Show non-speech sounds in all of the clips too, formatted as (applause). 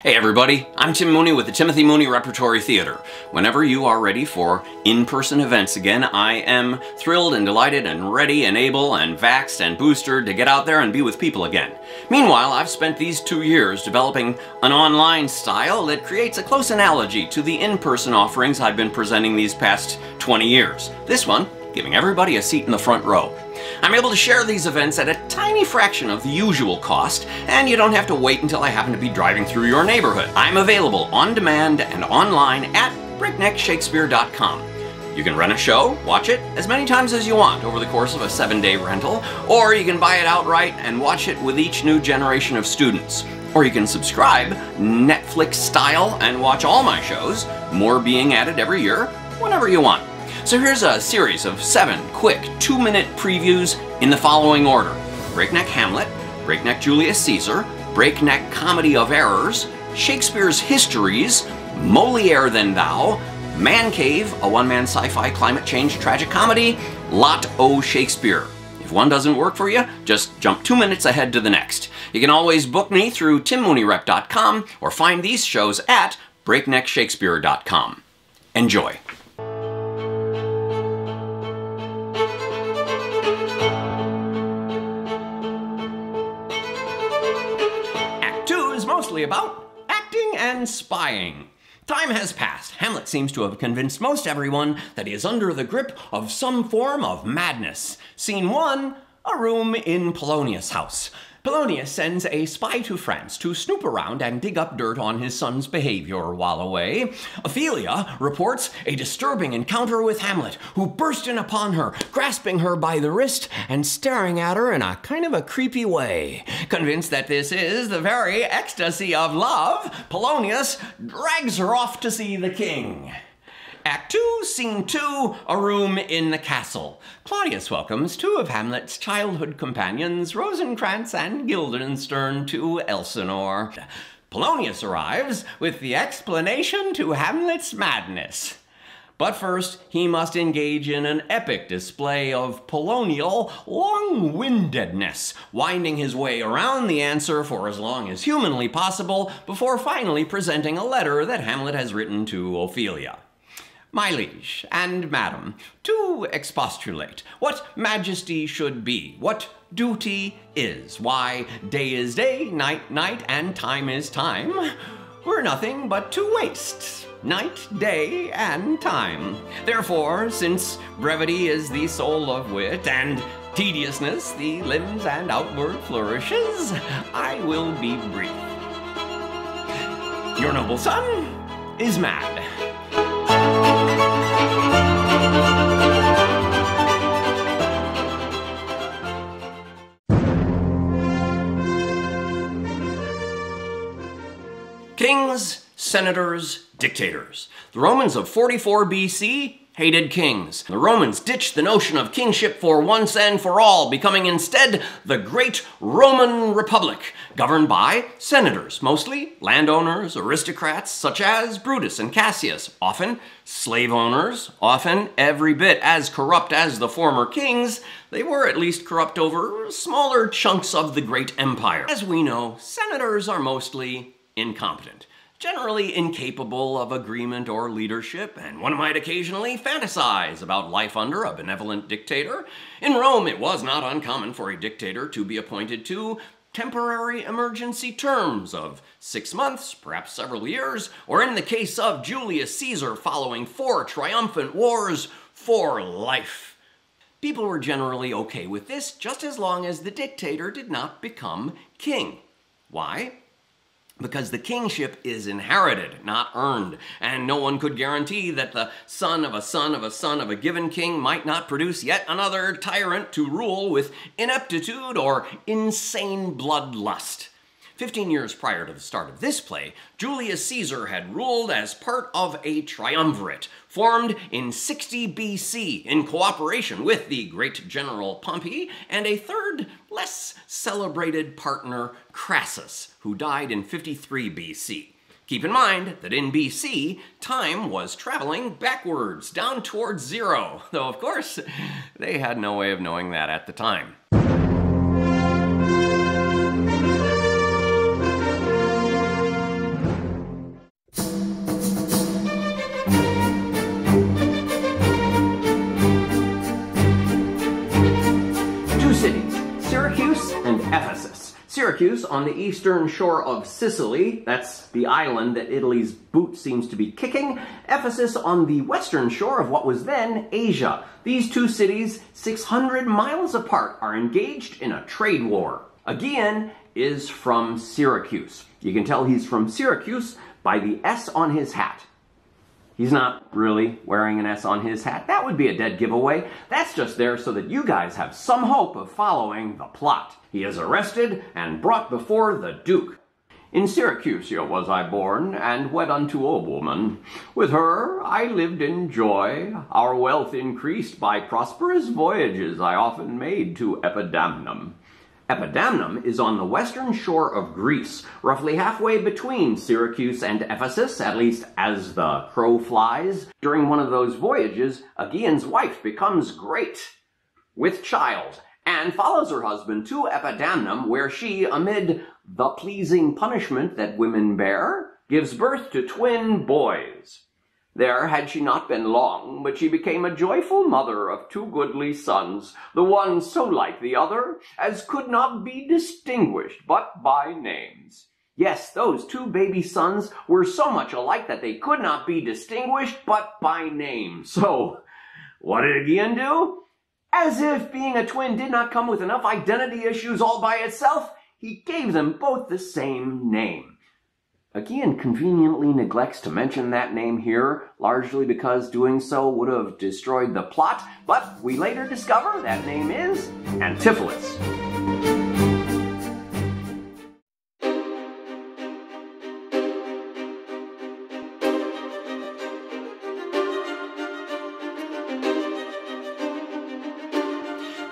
Hey everybody, I'm Tim Mooney with the Timothy Mooney Repertory Theater. Whenever you are ready for in-person events again, I am thrilled and delighted and ready and able and vaxxed and boosted to get out there and be with people again. Meanwhile, I've spent these two years developing an online style that creates a close analogy to the in-person offerings I've been presenting these past 20 years. This one, giving everybody a seat in the front row. I'm able to share these events at a tiny fraction of the usual cost, and you don't have to wait until I happen to be driving through your neighborhood. I'm available on demand and online at breakneckshakespeare.com. You can rent a show, watch it as many times as you want over the course of a seven-day rental, or you can buy it outright and watch it with each new generation of students. Or you can subscribe, Netflix style, and watch all my shows, more being added every year, whenever you want. So here's a series of seven quick two-minute previews in the following order. Breakneck Hamlet, Breakneck Julius Caesar, Breakneck Comedy of Errors, Shakespeare's Histories, Moliere Than Thou, Man Cave, a one-man sci-fi climate change tragic comedy, Lot O Shakespeare. If one doesn't work for you, just jump two minutes ahead to the next. You can always book me through timmooneyRep.com or find these shows at breakneckshakespeare.com. Enjoy. Mostly about acting and spying. Time has passed. Hamlet seems to have convinced most everyone that he is under the grip of some form of madness. Scene 1, a room in Polonius' house. Polonius sends a spy to France to snoop around and dig up dirt on his son's behavior while away. Ophelia reports a disturbing encounter with Hamlet, who burst in upon her, grasping her by the wrist and staring at her in a kind of a creepy way. Convinced that this is the very ecstasy of love, Polonius drags her off to see the king. Act 2, Scene 2, a room in the castle. Claudius welcomes two of Hamlet's childhood companions, Rosencrantz and Guildenstern, to Elsinore. Polonius arrives with the explanation to Hamlet's madness. But first, he must engage in an epic display of polonial long-windedness, winding his way around the answer for as long as humanly possible before finally presenting a letter that Hamlet has written to Ophelia. My liege and madam, to expostulate, what majesty should be, what duty is, why day is day, night night, and time is time, were nothing but to waste night, day, and time. Therefore, since brevity is the soul of wit, and tediousness the limbs and outward flourishes, I will be brief. Your noble son is mad. Kings, senators, dictators. The Romans of 44 BC hated kings. The Romans ditched the notion of kingship for once and for all, becoming instead the Great Roman Republic, governed by senators, mostly landowners, aristocrats such as Brutus and Cassius, often slave owners, often every bit as corrupt as the former kings, they were at least corrupt over smaller chunks of the great empire. As we know, senators are mostly incompetent generally incapable of agreement or leadership, and one might occasionally fantasize about life under a benevolent dictator. In Rome, it was not uncommon for a dictator to be appointed to temporary emergency terms of six months, perhaps several years, or in the case of Julius Caesar following four triumphant wars, for life. People were generally okay with this just as long as the dictator did not become king. Why? Because the kingship is inherited, not earned, and no one could guarantee that the son of a son of a son of a given king might not produce yet another tyrant to rule with ineptitude or insane bloodlust. Fifteen years prior to the start of this play, Julius Caesar had ruled as part of a triumvirate formed in 60 BC in cooperation with the great general Pompey and a third, less celebrated partner, Crassus, who died in 53 BC. Keep in mind that in BC, time was traveling backwards, down towards zero, though of course, they had no way of knowing that at the time. Syracuse on the eastern shore of Sicily, that's the island that Italy's boot seems to be kicking, Ephesus on the western shore of what was then Asia. These two cities, 600 miles apart, are engaged in a trade war. Aegeon is from Syracuse. You can tell he's from Syracuse by the S on his hat. He's not really wearing an S on his hat. That would be a dead giveaway. That's just there so that you guys have some hope of following the plot. He is arrested and brought before the Duke. In Syracuse was I born, and wed unto a woman. With her I lived in joy. Our wealth increased by prosperous voyages I often made to Epidamnum. Epidamnum is on the western shore of Greece, roughly halfway between Syracuse and Ephesus, at least as the crow flies. During one of those voyages, Aegeon's wife becomes great with child and follows her husband to Epidamnum, where she, amid the pleasing punishment that women bear, gives birth to twin boys. There had she not been long, but she became a joyful mother of two goodly sons, the one so like the other as could not be distinguished but by names. Yes, those two baby sons were so much alike that they could not be distinguished but by name. (laughs) So, what did Aegeon do? As if being a twin did not come with enough identity issues all by itself, he gave them both the same name. Aegeon conveniently neglects to mention that name here, largely because doing so would have destroyed the plot, but we later discover that name is Antipholus.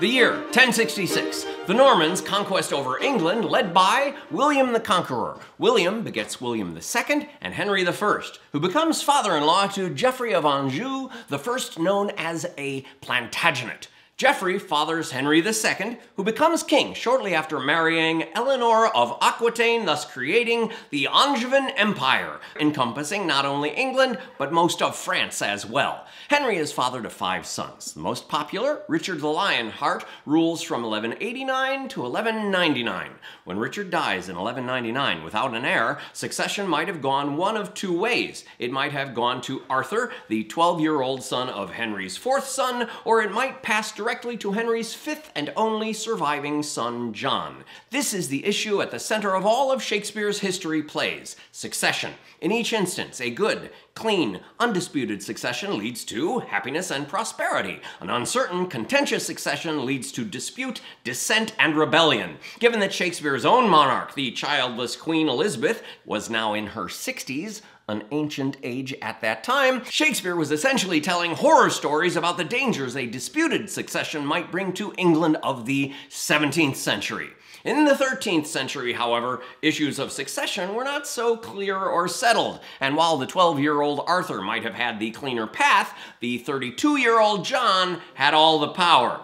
The year 1066. The Normans conquest over England led by William the Conqueror. William begets William II and Henry I, who becomes father-in-law to Geoffrey of Anjou, the first known as a Plantagenet. Geoffrey fathers Henry II, who becomes king shortly after marrying Eleanor of Aquitaine, thus creating the Angevin Empire, encompassing not only England, but most of France as well. Henry is father to five sons. The most popular, Richard the Lionheart, rules from 1189 to 1199. When Richard dies in 1199 without an heir, succession might have gone one of two ways. It might have gone to Arthur, the 12-year-old son of Henry's fourth son, or it might pass directly directly to Henry's fifth and only surviving son, John. This is the issue at the center of all of Shakespeare's history plays, succession. In each instance, a good, clean, undisputed succession leads to happiness and prosperity. An uncertain, contentious succession leads to dispute, dissent, and rebellion. Given that Shakespeare's own monarch, the childless Queen Elizabeth, was now in her 60s, an ancient age at that time, Shakespeare was essentially telling horror stories about the dangers a disputed succession might bring to England of the 17th century. In the 13th century, however, issues of succession were not so clear or settled, and while the 12-year-old Arthur might have had the cleaner path, the 32-year-old John had all the power.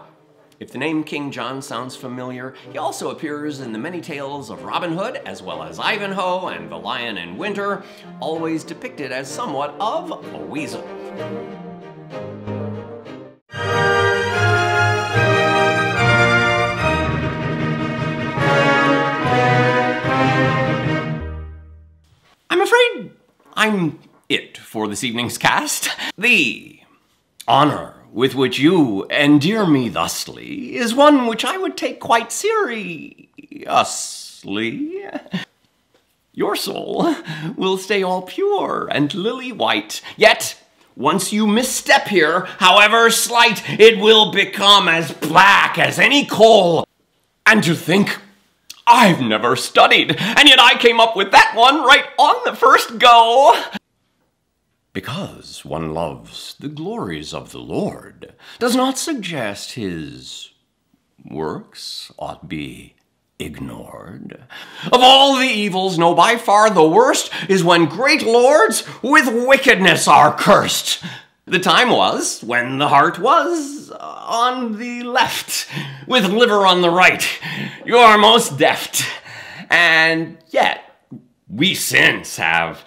If the name King John sounds familiar, he also appears in the many tales of Robin Hood, as well as Ivanhoe and The Lion in Winter, always depicted as somewhat of a weasel. I'm afraid I'm it for this evening's cast. The honor with which you endear me thusly is one which I would take quite seriously. Your soul will stay all pure and lily white, yet once you misstep here, however slight, it will become as black as any coal. And to think, I've never studied, and yet I came up with that one right on the first go because one loves the glories of the Lord, does not suggest his works ought be ignored. Of all the evils, no, by far the worst is when great lords with wickedness are cursed. The time was when the heart was on the left, with liver on the right. You're most deft. And yet, we since have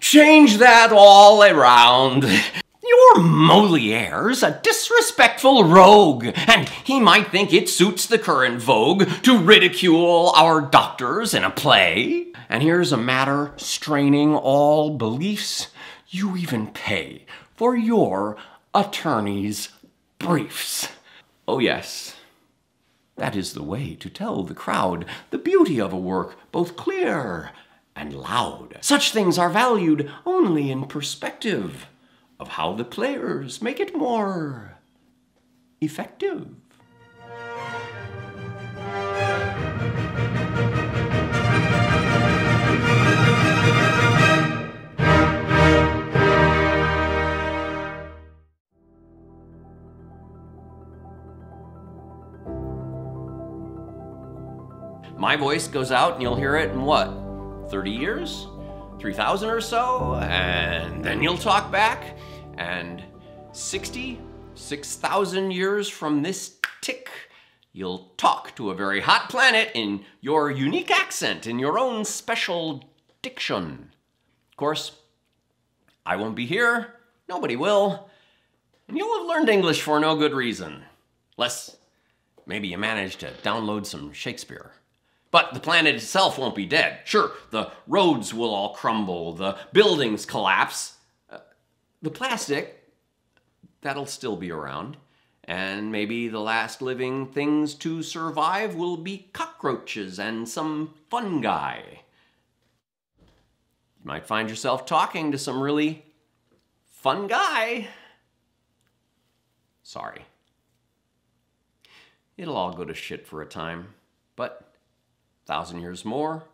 Change that all around. Your Moliere's a disrespectful rogue, and he might think it suits the current vogue to ridicule our doctors in a play. And here's a matter straining all beliefs. You even pay for your attorney's briefs. Oh, yes. That is the way to tell the crowd the beauty of a work, both clear and loud. Such things are valued only in perspective of how the players make it more effective. My voice goes out and you'll hear it in what? 30 years? 3,000 or so? And then you'll talk back? And 60, 6,000 years from this tick, you'll talk to a very hot planet in your unique accent, in your own special diction. Of course, I won't be here, nobody will, and you'll have learned English for no good reason. Less maybe you managed to download some Shakespeare. But the planet itself won't be dead. Sure, the roads will all crumble, the buildings collapse. Uh, the plastic, that'll still be around. And maybe the last living things to survive will be cockroaches and some fungi. You might find yourself talking to some really fun guy. Sorry. It'll all go to shit for a time, but thousand years more,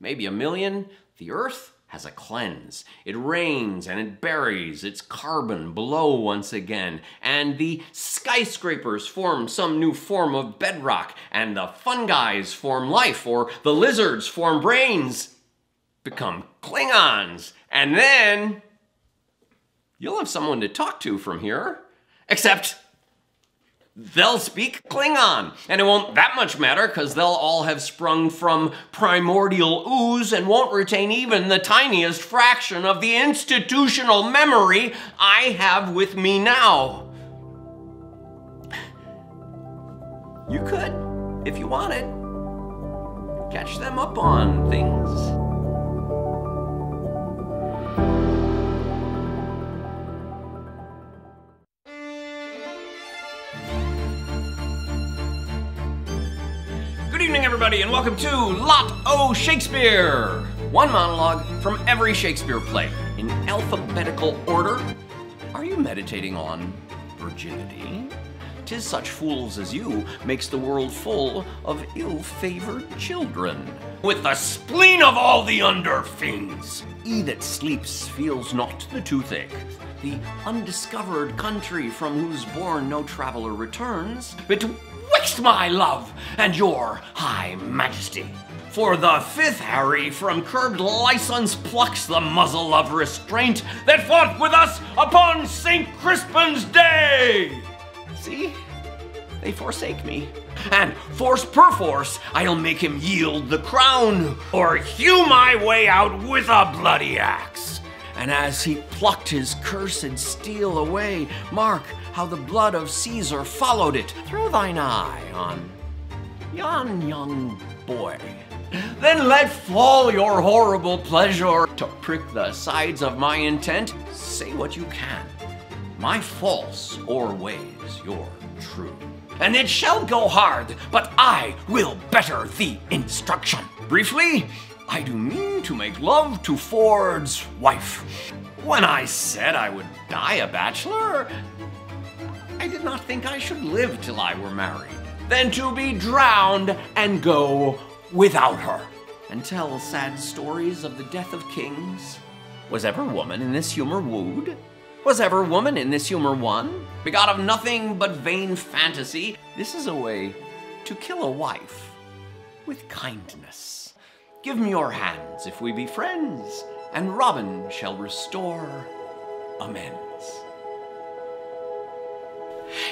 maybe a million, the Earth has a cleanse. It rains and it buries its carbon below once again, and the skyscrapers form some new form of bedrock, and the fungi form life, or the lizards form brains, become Klingons, and then you'll have someone to talk to from here. Except they'll speak Klingon. And it won't that much matter because they'll all have sprung from primordial ooze and won't retain even the tiniest fraction of the institutional memory I have with me now. You could, if you wanted, catch them up on things. Everybody, and welcome to Lot O Shakespeare! One monologue from every Shakespeare play, in alphabetical order. Are you meditating on virginity? Tis such fools as you makes the world full of ill-favored children. With the spleen of all the under fiends, he that sleeps feels not the toothache. The undiscovered country from whose bourne no traveler returns, but betwixt my love and your high majesty. For the fifth Harry from curbed license plucks the muzzle of restraint that fought with us upon St. Crispin's day. See? They forsake me. And force perforce, I'll make him yield the crown, or hew my way out with a bloody axe. And as he plucked his cursed steel away, mark how the blood of Caesar followed it. Throw thine eye on yon young boy. Then let fall your horrible pleasure to prick the sides of my intent. Say what you can. My false o'erweighs your true. And it shall go hard, but I will better the instruction. Briefly, I do mean to make love to Ford's wife. When I said I would die a bachelor, I did not think I should live till I were married, than to be drowned and go without her, and tell sad stories of the death of kings. Was ever woman in this humor wooed? Was ever woman in this humor won? Begot of nothing but vain fantasy, this is a way to kill a wife with kindness. Give me your hands if we be friends, and Robin shall restore amends.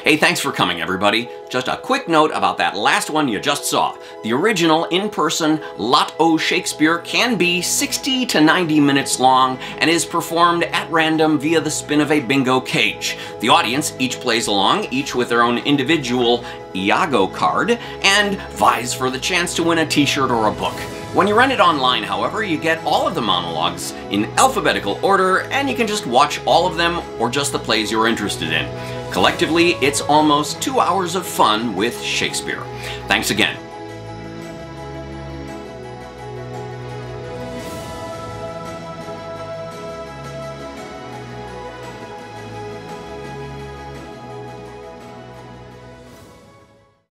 Hey, thanks for coming, everybody. Just a quick note about that last one you just saw. The original in-person Lot O Shakespeare can be 60 to 90 minutes long and is performed at random via the spin of a bingo cage. The audience each plays along, each with their own individual Iago card, and vies for the chance to win a t-shirt or a book. When you rent it online, however, you get all of the monologues in alphabetical order, and you can just watch all of them or just the plays you're interested in. Collectively, it's almost two hours of fun with Shakespeare. Thanks again.